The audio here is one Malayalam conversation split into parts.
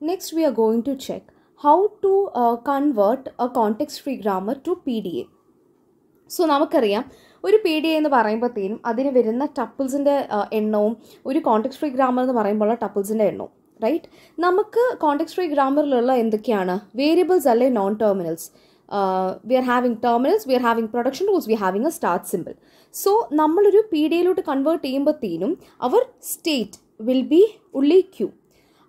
next we are going to check how to uh, convert a context free grammar to pda so നമുക്കറിയാം ഒരു പി ഡി എന്ന് പറയുമ്പോഴത്തേനും അതിന് വരുന്ന ടപ്പിൾസിന്റെ എണ്ണവും ഒരു കോണ്ടെക്സ്റ്റ് ഫ്രീ ഗ്രാമർ എന്ന് പറയുമ്പോൾ ടപ്പിൾസിന്റെ എണ്ണവും റൈറ്റ് നമുക്ക് കോണ്ടെക്സ്റ്റ് ഫ്രീ ഗ്രാമറിലുള്ള എന്തൊക്കെയാണ്? വേരിയബിൾസ് അല്ലെ non terminals we are having terminals we are having production rules we having a start symbol so നമ്മളൊരു പി ഡിയിലോട്ട് കൺവേർട്ട് ചെയ്യുമ്പോഴത്തേനും അവർ സ്റ്റേറ്റ് വിൽ ബി ഉള്ളി Q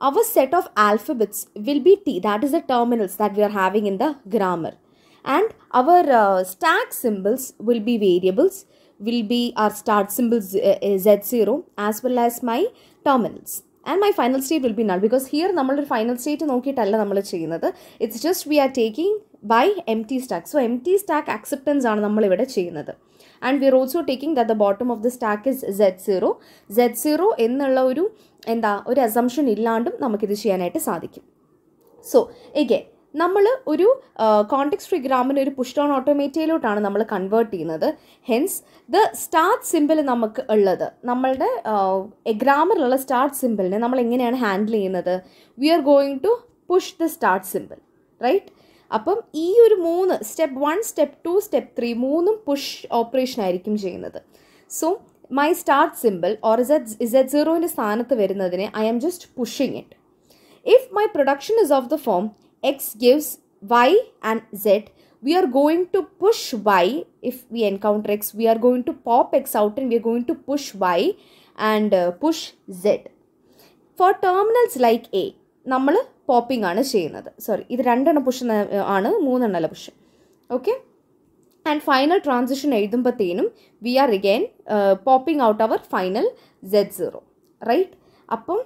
our set of alphabets will be T, that is the terminals that we are having in the grammar. And our uh, stack symbols will be variables, will be our start symbols uh, Z0 as well as my terminals. And my final state will be null because here നമ്മളൊരു final state നോക്കിയിട്ടല്ല നമ്മൾ ചെയ്യുന്നത് it's just we are taking by empty stack so empty stack acceptance ആണ് നമ്മളിവിടെ ചെയ്യുന്നത് and we are also taking the bottom of the stack is Z zero Z zero എന്നുള്ള ഒരു എന്താ ഒരു അസംഷൻ ഇല്ലാണ്ടും നമുക്കിത് ചെയ്യാനായിട്ട് സാധിക്കും. സോ എഗെ നമ്മൾ ഒരു കോണ്ടെക്സ് ഫ്രീ ഗ്രാമിന് ഒരു പുഷ് ഡൗൺ ഓട്ടോമേറ്റയിലോട്ടാണ് നമ്മൾ കൺവേർട്ട് ചെയ്യുന്നത്. ഹെൻസ് ദ സ്റ്റാർട്ട് സിമ്പിൾ നമുക്ക് ഉള്ളത് നമ്മളുടെ ഗ്രാമറിലുള്ള സ്റ്റാർട്ട് സിമ്പിളിനെ നമ്മൾ എങ്ങനെയാണ് ഹാൻഡിൽ ചെയ്യുന്നത്? We are going to push the start symbol right അപ്പം ഈ ഒരു മൂന്ന് step one step two step three മൂന്നും പുഷ് ഓപ്പറേഷൻ ആയിരിക്കും ചെയ്യുന്നത്. So my start symbol or Z Z സീറോന്റെ സ്ഥാനത്ത് വരുന്നതിനെ I am just pushing it if my production is of the form X gives Y and Z we are going to push y. If we encounter x we are going to pop x out and we are going to push y and uh, push for terminals like a നമ്മൾ പോപ്പിംഗ് ആണ് ചെയ്യുന്നത്. സോറി ഇത് രണ്ടെണ്ണം പുഷ് ആണ് മൂന്നെണ്ണല്ല push okay and final transition എഴുതുമ്പോഴത്തേനും we are again popping out our final Z zero right അപ്പം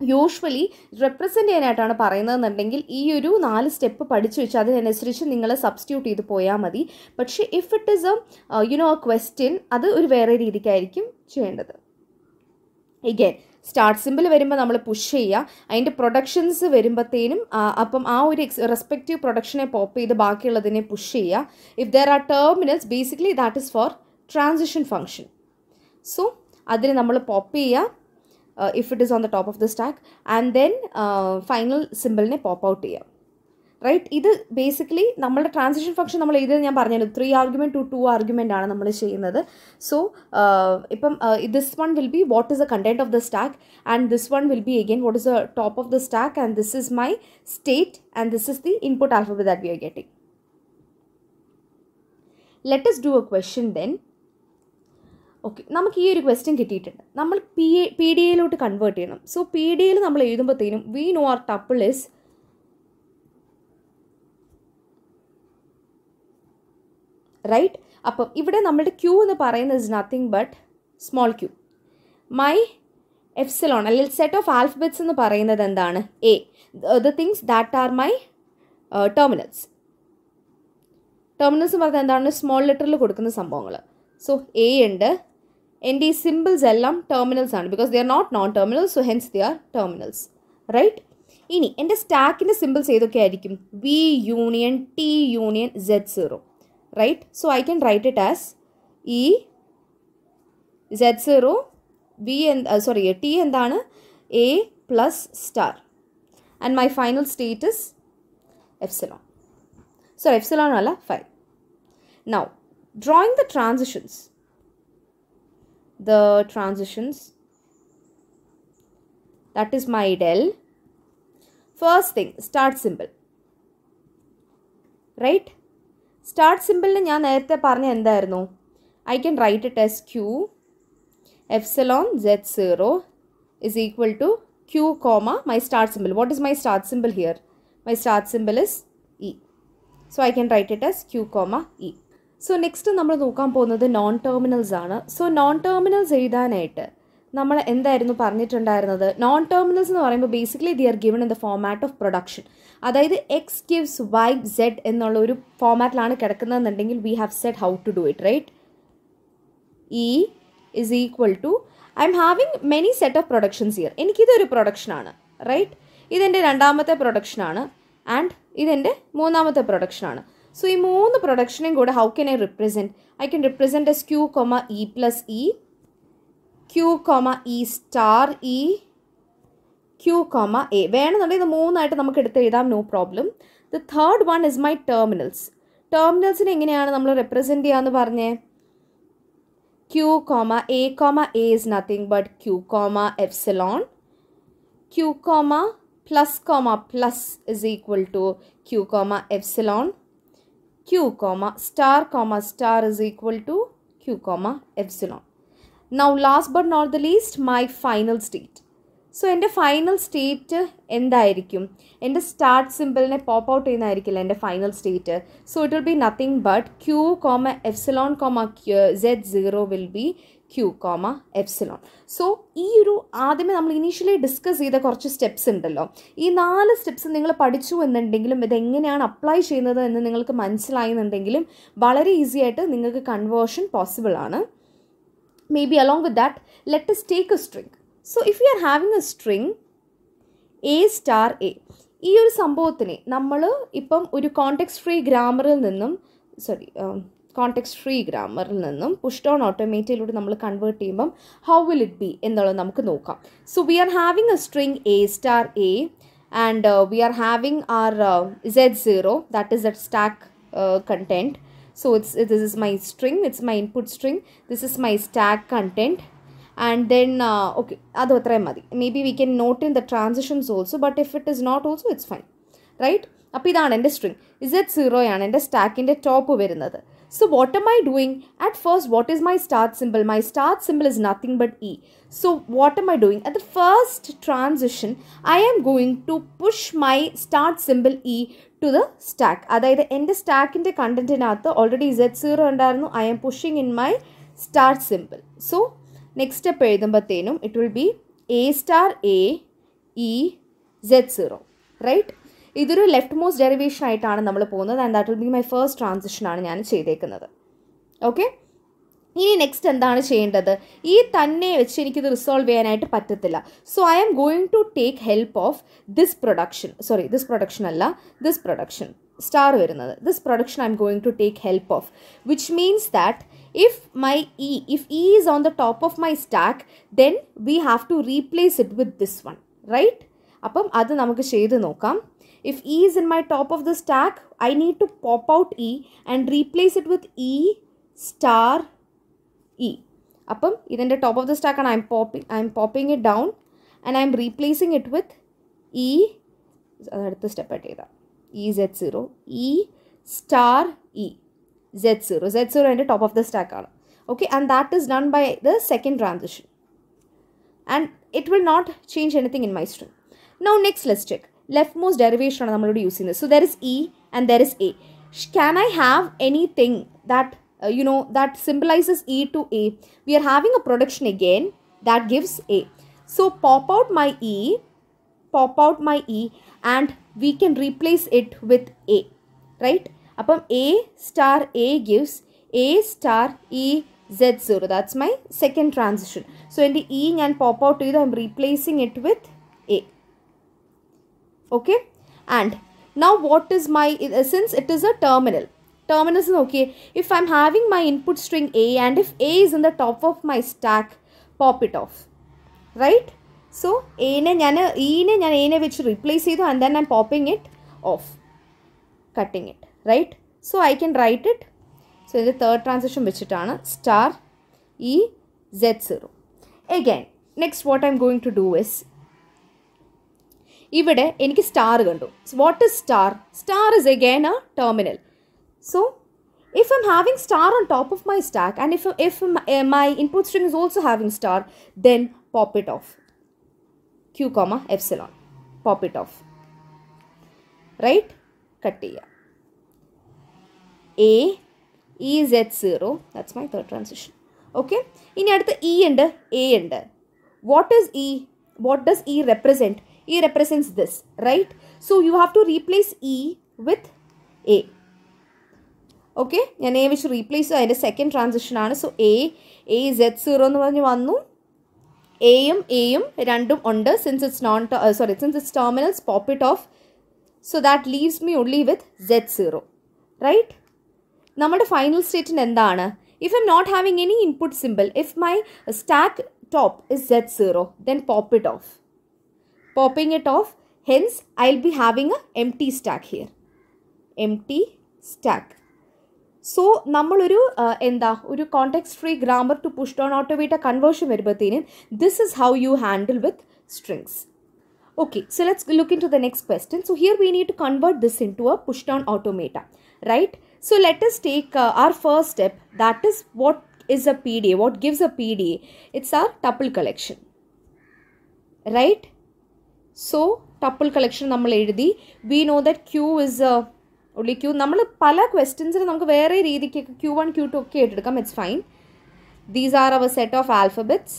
യൂഷ്വലി റെപ്രസെന്റ് ചെയ്യാനായിട്ടാണ് പറയുന്നതെന്നുണ്ടെങ്കിൽ ഈ ഒരു നാല് സ്റ്റെപ്പ് പഠിച്ചു വെച്ച് അതിനനുസരിച്ച് നിങ്ങൾ സബ്സ്റ്റിറ്റ്യൂട്ട് ചെയ്ത് പോയാൽ മതി. പക്ഷേ if it is a you know a question അത് ഒരു വേറെ രീതിക്കായിരിക്കും ചെയ്യേണ്ടത്. എഗെയിൻ സ്റ്റാർട്ട് സിമ്പിൾ വരുമ്പോൾ നമ്മൾ പുഷ് ചെയ്യുക. അതിന്റെ പ്രൊഡക്ഷൻസ് വരുമ്പോഴത്തേനും അപ്പം ആ ഒരു എക്സ് റെസ്പെക്റ്റീവ് പ്രൊഡക്ഷനെ പോപ്പ് ചെയ്ത് ബാക്കിയുള്ളതിനെ പുഷ് ചെയ്യുക. If there are terminals basically that is for transition function so അതിന് നമ്മൾ പോപ്പ് ചെയ്യുക. If it is on the top of the stack and then final സിമ്പിളിനെ pop out ചെയ്യുക. റൈറ്റ് ഇത് ബേസിക്കലി നമ്മുടെ ട്രാൻസിഷൻ ഫംഗ്ഷൻ നമ്മൾ ഇത് ഞാൻ പറഞ്ഞല്ലോ. Three argument two two argument ആണ് നമ്മൾ ചെയ്യുന്നത്. സോ ഇപ്പം this one will be what is the content of the stack and this one will be again what is the top of the stack and this is my state and this is the input alphabet that we are getting let us do a question then okay നമുക്ക് ഈ ഒരു ക്വസ്റ്റ്യൻ കിട്ടിയിട്ടുണ്ട്. നമ്മൾ പി എ പി ഡി എയിലോട്ട് കൺവേർട്ട് ചെയ്യണം. സോ പി ഡി എയിൽ നമ്മൾ എഴുതുമ്പോഴത്തേനും we know our tuple is right അപ്പം ഇവിടെ നമ്മളുടെ ക്യൂ എന്ന് പറയുന്നത് is nothing but small Q my epsilon അല്ലെങ്കിൽ സെറ്റ് ഓഫ് ആൽഫബറ്റ്സ് എന്ന് പറയുന്നത് എന്താണ്? A the things that are my terminals terminals എന്ന് പറഞ്ഞാൽ എന്താണ്? സ്മോൾ ലെറ്ററിൽ കൊടുക്കുന്ന സംഭവങ്ങൾ സോ എ ഉണ്ട്. എന്റെ ഈ സിമ്പിൾസ് എല്ലാം ടെർമിനൽസ് ആണ്. Because they are not non terminals so hence they are terminals right ഇനി എന്റെ സ്റ്റാക്കിന്റെ സിമ്പിൾസ് ഏതൊക്കെ ആയിരിക്കും? V union T union Z zero right? So I can write it as E Z0 V and uh, sorry T and then A plus star and my final state is epsilon. So epsilon ala 5. Now drawing the transitions. The transitions that is my del. First thing start symbol right start സിമ്പിളിന് ഞാൻ നേരത്തെ പറഞ്ഞ എന്തായിരുന്നു? I can write it as Q epsilon Z zero is equal to Q comma my start symbol what is my start symbol here my start symbol is E so I can write it as Q comma E so next നമ്മൾ നോക്കാൻ പോകുന്നത് നോൺ ടെർമിനൽസ് ആണ്. സോ നോൺ ടെർമിനൽസ് എഴുതാനായിട്ട് നമ്മൾ എന്തായിരുന്നു പറഞ്ഞിട്ടുണ്ടായിരുന്നത്? നോൺ ടെർമിനൽസ് എന്ന് പറയുമ്പോൾ basically they are given in the format of production അതായത് എക്സ് ഗിവ്സ് വൈ സെഡ് എന്നുള്ള ഒരു ഫോമാറ്റിലാണ് കിടക്കുന്നതെന്നുണ്ടെങ്കിൽ we have said how to do it right E is equal to I am having many set of productions here എനിക്കിതൊരു പ്രൊഡക്ഷനാണ് റൈറ്റ് ഇതെന്റെ രണ്ടാമത്തെ പ്രൊഡക്ഷനാണ് ആൻഡ് ഇതെന്റെ മൂന്നാമത്തെ പ്രൊഡക്ഷനാണ് സോ ഈ മൂന്ന് പ്രൊഡക്ഷനെയും കൂടെ how can I represent I can represent as Q comma E plus E Q comma E star E Q comma A വേണമെന്നുണ്ടെങ്കിൽ ഇത് മൂന്നായിട്ട് നമുക്ക് എടുത്ത് എഴുതാം no problem the third one is my terminals ടെർമിനൽസിനെ എങ്ങനെയാണ് നമ്മൾ റെപ്രസെന്റ് ചെയ്യാന്ന് പറഞ്ഞേ? Q comma A comma A is nothing but Q comma epsilon Q comma plus comma plus is equal to Q comma epsilon Q comma star comma star is equal to comma now last but not the least my final state so എന്റെ ഫൈനൽ സ്റ്റേറ്റ് എന്തായിരിക്കും? എന്റെ സ്റ്റാർട്ട് സിമ്പിളിനെ പോപ്പ് ഔട്ട് ചെയ്യുന്നതായിരിക്കില്ല എന്റെ final state so it will be nothing but Q comma epsilon comma Z zero will be Q comma epsilon so ഈ ഒരു ആദ്യമേ നമ്മൾ ഇനീഷ്യലി ഡിസ്കസ് ചെയ്ത കുറച്ച് സ്റ്റെപ്സ് ഉണ്ടല്ലോ. ഈ നാല് സ്റ്റെപ്സ് നിങ്ങൾ പഠിച്ചു എന്നുണ്ടെങ്കിലും ഇതെങ്ങനെയാണ് അപ്ലൈ ചെയ്യുന്നത് എന്ന് നിങ്ങൾക്ക് മനസ്സിലായി എന്നുണ്ടെങ്കിലും വളരെ ഈസി ആയിട്ട് നിങ്ങൾക്ക് കൺവേർഷൻ പോസിബിൾ ആണ്. May along with that, let us take a string. So if you are having a string A star A, ഈ ഒരു സംഭവത്തിനെ നമ്മൾ ഇപ്പം ഒരു കോണ്ടെക്സ്റ്റ് ഫ്രീ ഗ്രാമറിൽ നിന്നും സോറി കോണ്ടെക്സ്റ്റ് ഫ്രീ ഗ്രാമറിൽ നിന്നും പുഷ് ഡൗൺ ഓട്ടോമേറ്റയിലൂടെ നമ്മൾ കൺവേർട്ട് ചെയ്യുമ്പം ഹൗ വിൽ ഇറ്റ് ബി എന്നുള്ളത് നമുക്ക് നോക്കാം so we are having a string A star A and we are having R Z zero that is that stack content so it's it, this is my string it's my input string this is my stack content. And then uh, okay adu maybe we can note in the transitions also but if it is not also it's fine right? അപ്പോൾ ഇതാണ് എന്റെ സ്ട്രിങ് ഇസെഡ് സീറോയാണ് എന്റെ സ്റ്റാക്കിന്റെ ടോപ്പ് വരുന്നത്. So what am I doing at first what is my start symbol my start symbol is nothing but E so what am I doing at the first transition I am going to push my start symbol E to the stack അതായത് എന്റെ സ്റ്റാക്കിന്റെ കണ്ടന്റിനകത്ത് ഓൾറെഡി ഇസെഡ് സീറോ ഉണ്ടായിരുന്നു. I am pushing in my start symbol so next step എഴുതുമ്പോഴത്തേനും it will be A star A E Z zero right ഇതൊരു ലെഫ്റ്റ് മോസ്റ്റ് ഡെറിവേഷൻ ആയിട്ടാണ് നമ്മൾ പോകുന്നത് and that will be my first transition ആണ് ഞാൻ ചെയ്തേക്കുന്നത്. ഓക്കെ ഇനി നെക്സ്റ്റ് എന്താണ് ചെയ്യേണ്ടത്? ഈ തന്നെ വെച്ച് എനിക്കിത് റിസോൾവ് ചെയ്യാനായിട്ട് പറ്റത്തില്ല. So I am going to take help of this production sorry this production അല്ല ദിസ് പ്രൊഡക്ഷൻ സ്റ്റാർ വരുന്നത്. This production I am going to take help of which means that if my E if E is on the top of my stack then we have to replace it with this one right അപ്പം അത് നമുക്ക് ചെയ്ത് നോക്കാം. if E is in my top of the stack I need to pop out E and replace it with E star E അപ്പം ഇതിൻ്റെ top of the സ്റ്റാക്കാണ് I am popping I am popping it down and I am replacing it with E അടുത്ത സ്റ്റെപ്പായിട്ട് ചെയ്താൽ E Z zero E star E Z zero Z zero എൻ്റെ top of the സ്റ്റാക്കാണ് okay and that is done by the second transition and it will not change anything in my string now next let's check Leftmost derivation ആണ് നമ്മളിവിടെ യൂസ് ചെയ്യുന്നത് so there is E and there is A can I have anything that uh, you know that symbolizes e to a we are having a production again that gives a so pop out my e pop out my e and we can replace it with a right അപ്പം a star a gives a star e z zero that's my second transition so എന്റെ e ഞാൻ pop out ചെയ്ത് i'm replacing it with a okay and now what is my since it is a terminal terminals നോക്കിയേ if I'm having my input string a and if a is in the top of my stack pop it off right so എനെ ഞാൻ ഈനെ ഞാൻ എനെ വെച്ച് റീപ്ലേസ് ചെയ്തു and then I'm popping it off cutting it right so I can write it so ഇത് തേർഡ് ട്രാൻസിഷൻ വെച്ചിട്ടാണ് star E Z zero again next what I am going to do is ഇവിടെ എനിക്ക് സ്റ്റാർ കണ്ടു what is star star is again a terminal So if I'm having star on top of my stack and if, if uh, my input string is also having star, then pop it off. Q comma epsilon. Pop it off. Right? Cut here. A E Z zero. That's my third transition. Okay. ഇനി അടുത്ത് ഇ ഉണ്ട് എ ഉണ്ട് what is E what does E represent E represents this right so you have to replace E with A okay ഞാൻ എ വെച്ച് റീപ്ലേസ് ചെയ്തു അതിന്റെ second ട്രാൻസിഷനാണ് so A A Z zero എന്ന് പറഞ്ഞ് വന്നു. എയും എയും രണ്ടും ഉണ്ട്. Since it's non sorry since it's terminals pop it off so that leaves me only with Z zero right നമ്മുടെ ഫൈനൽ സ്റ്റേറ്റിന് എന്താണ്? If am not having any input symbol if my stack top is Z zero then pop it off Popping it off hence I will be having a empty stack here empty stack so നമ്മളൊരു എന്താ ഒരു context free grammar to push down automata conversion വരുമ്പോഴത്തേനും this is how you handle with strings Okay, so let's look into the next question. So here we need to convert this into a push down automata, right? So let us take uh, our first step. That is what is a PDA. What gives a PDA? It's our tuple collection, right? So tuple collection നമ്മൾ എഴുതി we know that queue is ഉള്ളി ക്യൂ നമ്മൾ പല ക്വസ്റ്റ്യൻസിന് നമുക്ക് വേറെ രീതിക്ക് ക്യൂ വൺ ക്യൂ ടു ഒക്കെ എടുക്കാം it's fine these are our set of alphabets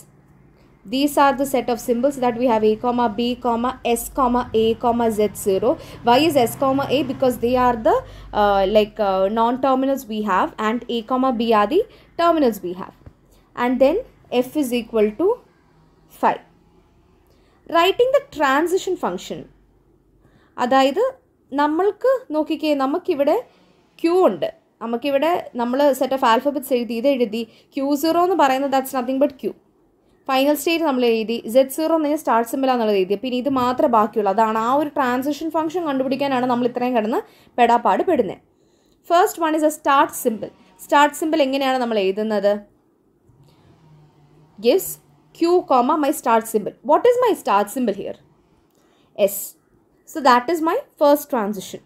these are the set of symbols that we have a comma b comma s comma a comma z0 why is s comma a because they are the uh, like uh, non terminals we have and a comma b are the terminals we have and then f is equal to 5 writing the transition function. അതായത് നമ്മൾക്ക് നോക്കിക്കേ നമുക്കിവിടെ ക്യൂ ഉണ്ട്. നമുക്കിവിടെ നമ്മൾ സെറ്റ് ഓഫ് ആൽഫബറ്റ്സ് എഴുതി ഇത് എഴുതി. ക്യൂ സീറോ എന്ന് പറയുന്നത് that's nothing but Q final state നമ്മൾ എഴുതി. സെഡ് സീറോ എന്ന് സ്റ്റാർട്ട് സിമ്പിൾ എന്നുള്ളത് എഴുതി പിന്നെ ഇത് മാത്രമേ ബാക്കിയുള്ളൂ. അതാണ് ആ ഒരു ട്രാൻസിഷൻ ഫംഗ്ഷൻ കണ്ടുപിടിക്കാനാണ് നമ്മൾ ഇത്രയും കിടന്ന് പെടാപ്പാട് പെടുന്നത് first one is a start symbol start symbol എങ്ങനെയാണ് നമ്മൾ എഴുതുന്നത്? Gives comma my start symbol what is my start symbol here S so that is my first transition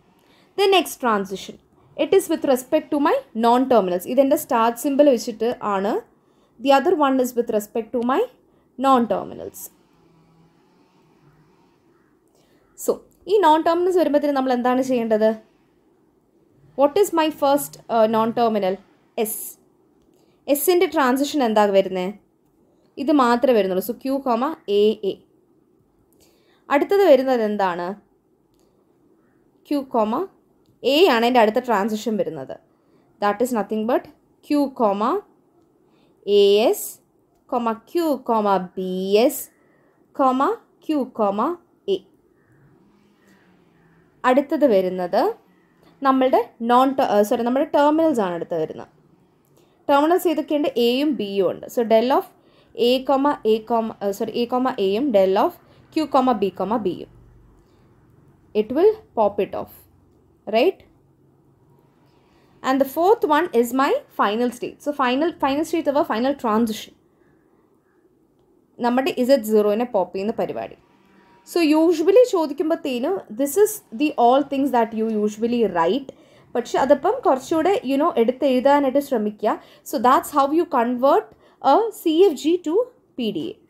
the next transition it is with respect to my non terminals ഇതെന്റെ സ്റ്റാർട്ട് സിമ്പിൾ വെച്ചിട്ട് ആണ് the other one is with respect to my non terminals so ഈ നോൺ ടെർമിനൽസ് വരുമ്പോഴത്തേന് നമ്മൾ എന്താണ് ചെയ്യേണ്ടത്? What is my first non terminal S എസിന്റെ ട്രാൻസിഷൻ എന്താ വരുന്നത് ഇത് മാത്രമേ വരുന്നുള്ളൂ. So Q comma A A അടുത്തത് വരുന്നത് എന്താണ്? ക്യൂ കോമ എ ആണ് എന്റെ അടുത്ത ട്രാൻസിഷൻ വരുന്നത്. That is nothing but Q comma A S comma Q comma B S comma Q comma A അടുത്തത് വരുന്നത് നമ്മളുടെ നോൺ സോറി നമ്മുടെ ടെർമിനൽസ് ആണ് അടുത്ത് വരുന്നത്. ടെർമിനൽസ് ഏതൊക്കെയുണ്ട്? എയും ബിയും ഉണ്ട്. So del of A comma A comma sorry A comma എയും del of Q comma B comma ബിയും it will pop it off right and the fourth one is my final state. So final final state of a final transition. നമ്മുടെ ഇസറ്റ് സീറോനെ പോപ്പ് ചെയ്യുന്ന പരിപാടി. So usually ചോദിക്കുമ്പോഴത്തേനും this is the all things that you usually write പക്ഷെ അതിപ്പം കുറച്ചുകൂടെ യുനോ എടുത്ത് എഴുതാനായിട്ട് ശ്രമിക്കുക. So that's how you convert a C F G to P D A